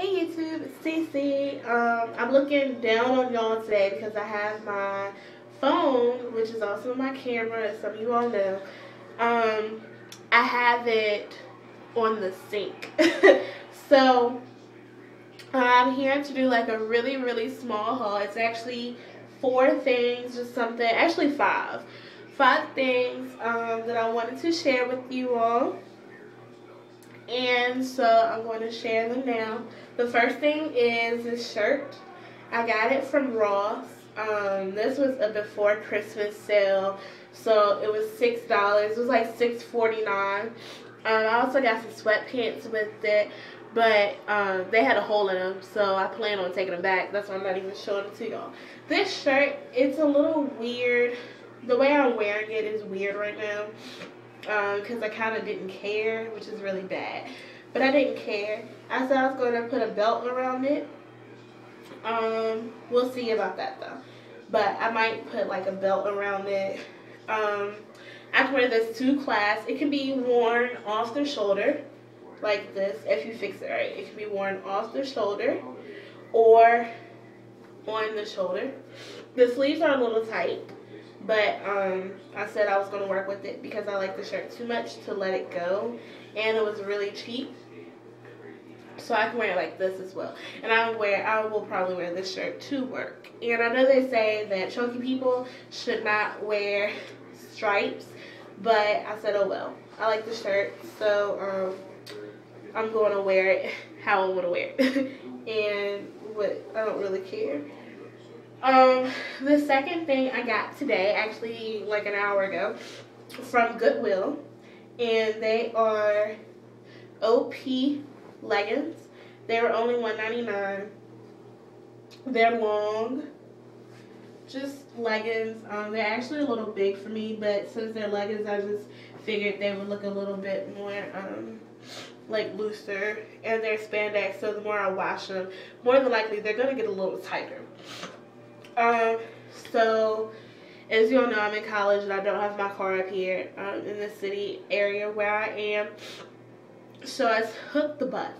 Hey YouTube, it's Cece. Um, I'm looking down on y'all today because I have my phone, which is also my camera, as some of you all know. Um, I have it on the sink. so, I'm here to do like a really, really small haul. It's actually four things just something, actually five. Five things um, that I wanted to share with you all and so I'm going to share them now. The first thing is this shirt. I got it from Ross. Um, this was a before Christmas sale, so it was six dollars. It was like six forty nine. Um, I also got some sweatpants with it, but um, they had a hole in them, so I plan on taking them back. That's why I'm not even showing it to y'all. This shirt, it's a little weird. The way I'm wearing it is weird right now because um, I kind of didn't care, which is really bad. But I didn't care. I said I was going to put a belt around it. Um, we'll see about that though. But I might put like a belt around it. Um, I can wear this to class. It can be worn off the shoulder like this if you fix it right. It can be worn off the shoulder or on the shoulder. The sleeves are a little tight. But um, I said I was going to work with it because I like the shirt too much to let it go. And it was really cheap. So I can wear it like this as well. And I wear I will probably wear this shirt to work. And I know they say that chunky people should not wear stripes. But I said, oh well. I like the shirt. So um, I'm going to wear it how I want to wear it. and what I don't really care. Um, the second thing I got today, actually like an hour ago, from Goodwill, and they are OP leggings. They were only $1.99. They're long, just leggings. Um, they're actually a little big for me, but since they're leggings, I just figured they would look a little bit more um, like looser, and they're spandex. So the more I wash them, more than likely they're gonna get a little tighter. Um, so, as you all know, I'm in college and I don't have my car up here um, in the city area where I am. So I took the bus.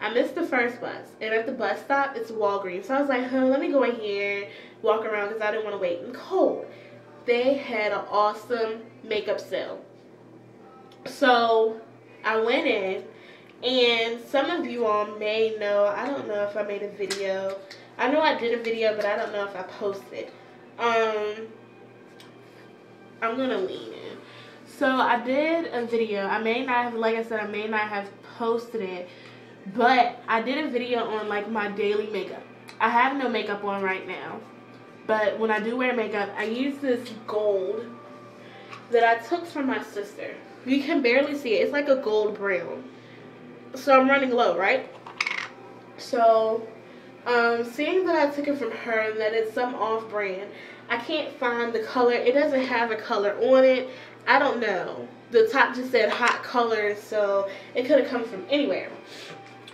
I missed the first bus, and at the bus stop, it's Walgreens. So I was like, huh, let me go in here, walk around, because I didn't want to wait in cold. They had an awesome makeup sale. So I went in, and some of you all may know, I don't know if I made a video I know I did a video, but I don't know if I posted. Um, I'm gonna lean in. So I did a video. I may not have, like I said, I may not have posted it, but I did a video on like my daily makeup. I have no makeup on right now, but when I do wear makeup, I use this gold that I took from my sister. You can barely see it. It's like a gold brown. So I'm running low, right? So um, seeing that I took it from her and that it's some off-brand, I can't find the color. It doesn't have a color on it. I don't know. The top just said hot colors, so it could have come from anywhere.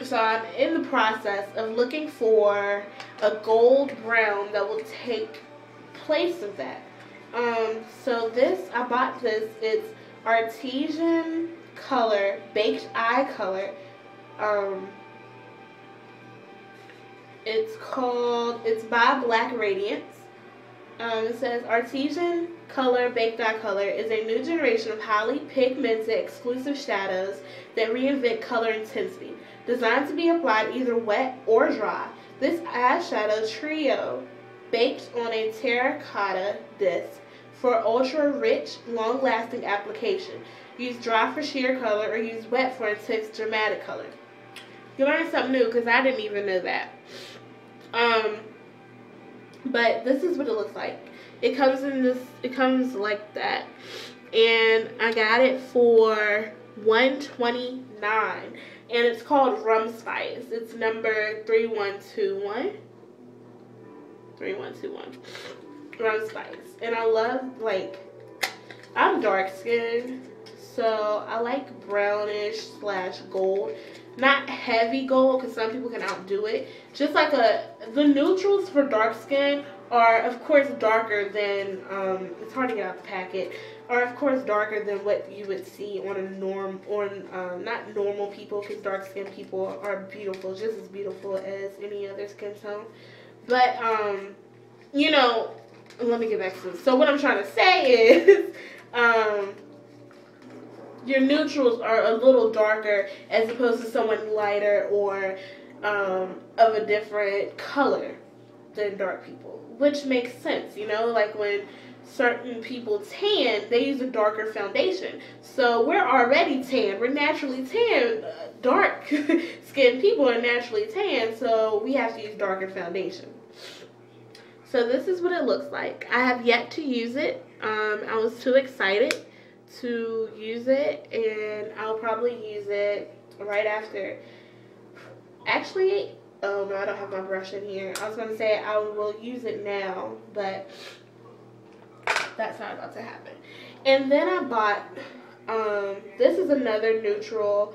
So I'm in the process of looking for a gold brown that will take place of that. Um, so this, I bought this. It's artesian color, baked eye color. Um, it's called, it's by Black Radiance. Um, it says Artesian Color Baked Eye Color is a new generation of highly pigmented exclusive shadows that reinvent color intensity. Designed to be applied either wet or dry, this eyeshadow trio baked on a terracotta disc for ultra rich, long lasting application. Use dry for sheer color or use wet for intense dramatic color. You learned something new because I didn't even know that. Um, but this is what it looks like. It comes in this, it comes like that. And I got it for 129 and it's called Rum Spice. It's number 3121. 3121. Rum Spice. And I love, like, I'm dark skinned, so I like brownish slash gold. Not heavy gold, because some people can outdo it. Just like a, the neutrals for dark skin are of course darker than um, it's hard to get out the packet are of course darker than what you would see on a norm on um, not normal people because dark skinned people are beautiful just as beautiful as any other skin tone. But um, you know let me get back to this. So what i'm trying to say is um, your neutrals are a little darker as opposed to someone lighter or um, of a different color than dark people, which makes sense, you know, like when certain people tan, they use a darker foundation. So we're already tan, we're naturally tan. Uh, dark skinned people are naturally tan, so we have to use darker foundation. So this is what it looks like. I have yet to use it. Um, I was too excited to use it, and I'll probably use it right after. Actually, Oh no, I don't have my brush in here. I was gonna say I will use it now, but that's not about to happen. And then I bought, um, this is another neutral.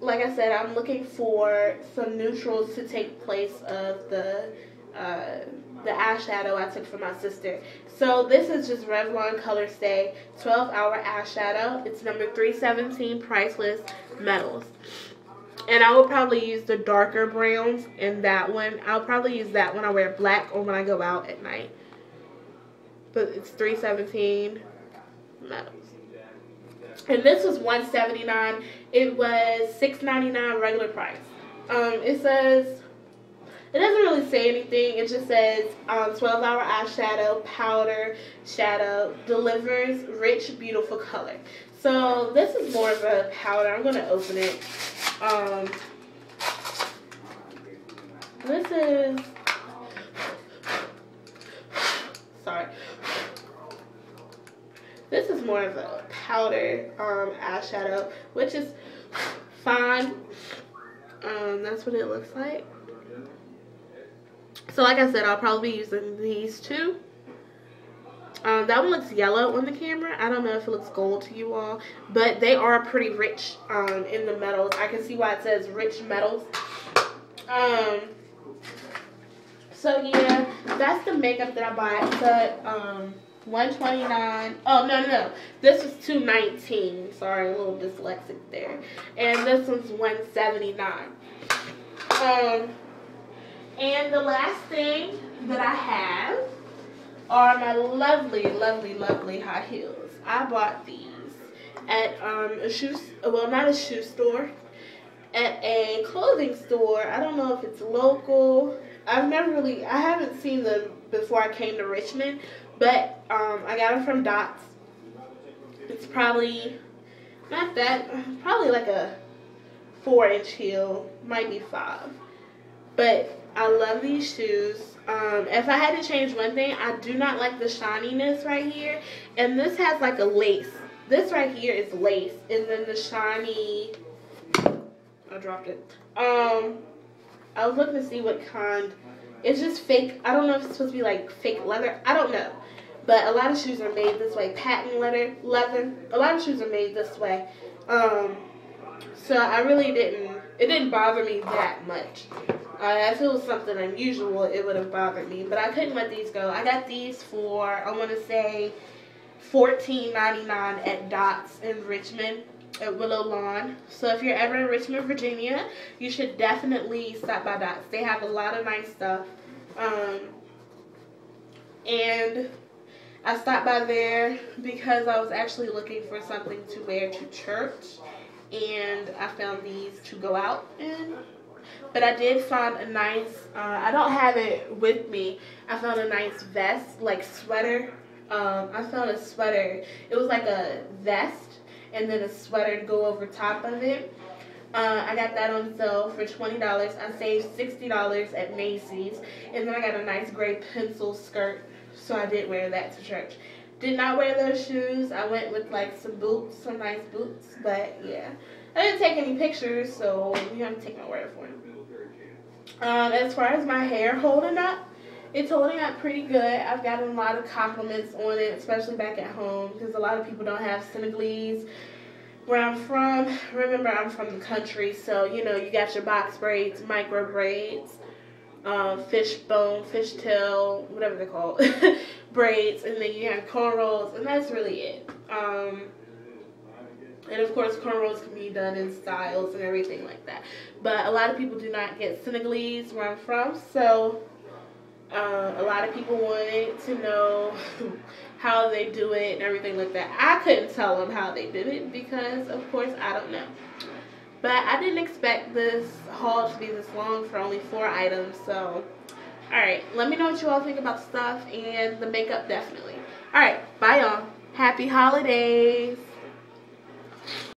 Like I said, I'm looking for some neutrals to take place of the, uh, the eyeshadow I took for my sister. So this is just Revlon Color Stay 12 Hour Eyeshadow. It's number 317 Priceless Metals. And I will probably use the darker browns in that one. I'll probably use that when I wear black or when I go out at night. But it's 317 metals. And this was 179 It was 6.99 regular price. Um, it says, it doesn't really say anything. It just says um, 12 hour eyeshadow, powder, shadow, delivers rich, beautiful color. So this is more of a powder. I'm going to open it. Um, this is, sorry. This is more of a powder um, eyeshadow, which is fine. Um, that's what it looks like. So like I said, I'll probably be using these two. Um, that one looks yellow on the camera. I don't know if it looks gold to you all, but they are pretty rich um, in the metals. I can see why it says rich metals. Um, so yeah, that's the makeup that I bought. But um, 129 oh no no this was 219 sorry a little dyslexic there and this one's 179 um and the last thing that i have are my lovely, lovely, lovely high heels. I bought these at um, a shoe, well, not a shoe store, at a clothing store. I don't know if it's local. I've never really, I haven't seen them before I came to Richmond, but um, I got them from Dots. It's probably not that, probably like a four inch heel, might be five. But I love these shoes. Um, if I had to change one thing, I do not like the shininess right here. And this has like a lace. This right here is lace. And then the shiny... I dropped it. Um, I was looking to see what kind. It's just fake. I don't know if it's supposed to be like fake leather. I don't know. But a lot of shoes are made this way. Patent leather. leather. A lot of shoes are made this way. Um, so I really didn't, it didn't bother me that much. Uh, if it was something unusual, it would have bothered me. But I couldn't let these go. I got these for, I want to say, $14.99 at Dots in Richmond at Willow Lawn. So if you're ever in Richmond, Virginia, you should definitely stop by Dots. They have a lot of nice stuff. Um, and I stopped by there because I was actually looking for something to wear to church. And I found these to go out in. But I did find a nice, uh, I don't have it with me. I found a nice vest, like sweater. Um, I found a sweater. It was like a vest and then a sweater to go over top of it. Uh, I got that on sale for $20. I saved $60 at Macy's. And then I got a nice gray pencil skirt. So I did wear that to church. Did not wear those shoes. I went with like some boots, some nice boots. But yeah. I didn't take any pictures, so you have to take my word for it. Um, as far as my hair holding up, it's holding up pretty good. I've gotten a lot of compliments on it, especially back at home, because a lot of people don't have Senegalese. Where I'm from, remember I'm from the country, so you know you got your box braids, micro braids, uh, fishbone, fishtail, whatever they're called, braids, and then you have cornrows, and that's really it. Um, and of course, cornrows can be done in styles and everything like that. But a lot of people do not get Senegalese where I'm from, so uh, a lot of people wanted to know how they do it and everything like that. I couldn't tell them how they did it because, of course, I don't know. But I didn't expect this haul to be this long for only four items. So, alright. Let me know what you all think about the stuff and the makeup definitely. Alright. Bye, y'all. Happy holidays.